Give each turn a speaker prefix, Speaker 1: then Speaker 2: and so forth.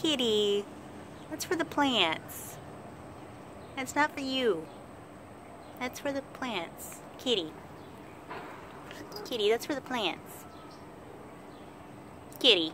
Speaker 1: kitty. That's for the plants. That's not for you. That's for the plants. Kitty. Kitty, that's for the plants. Kitty.